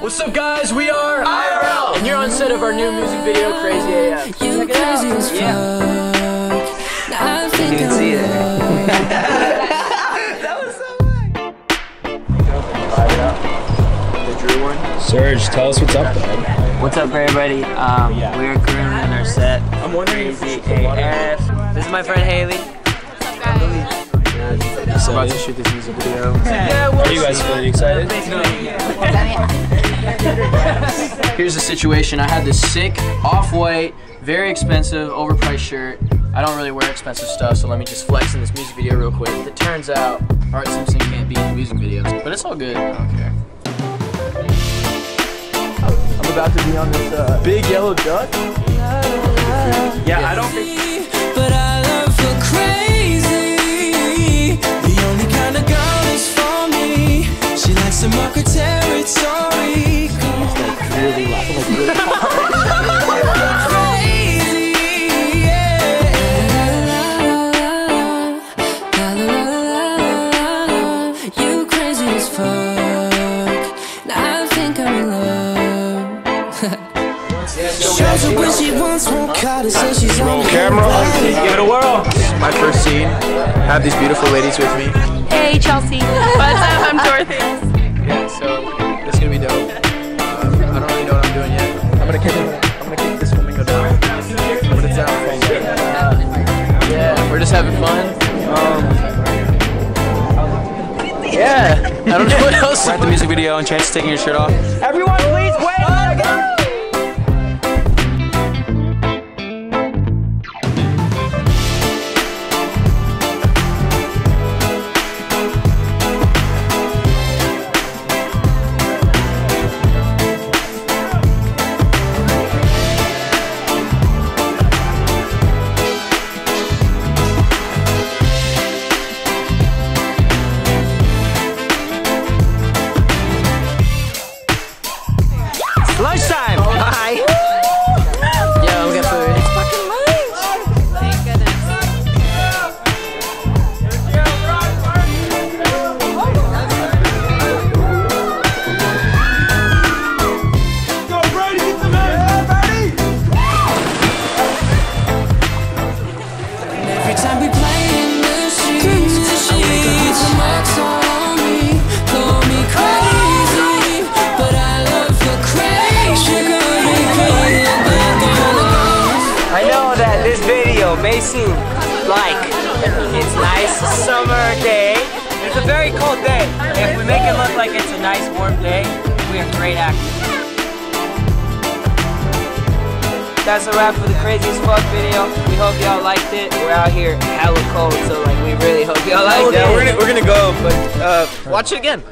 What's up, guys? We are IRL, and you're on set of our new music video, Crazy AF. Check You it crazy out. as fuck. Yeah. Now I think You can I'm see in it. love. Serge, tell us what's up, man. What's up, everybody? Um, we are currently on our set. I'm wondering Crazy AF. This is my friend Haley. We're about to shoot this music video. Are you guys feeling excited? Here's the situation. I had this sick, off-white, very expensive, overpriced shirt. I don't really wear expensive stuff, so let me just flex in this music video real quick. It turns out Art Simpson can't be in the music videos, but it's all good. I don't care. I'm about to be on this uh, big yellow duck. Yeah, I don't I think I'm in love. Shows her when she wants, won't cut her, so she's on camera. Give it a whirl. My first scene. Have these beautiful ladies with me. Hey, Chelsea. What's up? I'm Dorothy. Yeah, I don't know what else. We're at the music video and Chance is taking your shirt off. Everyone, Lunchtime! Hi! May like it's nice summer day. It's a very cold day. If we make it look like it's a nice warm day, we are great actors. That's a wrap for the craziest fuck video. We hope y'all liked it. We're out here hella cold, so like we really hope y'all liked it. Yeah, we're gonna we're gonna go, but uh, watch it again.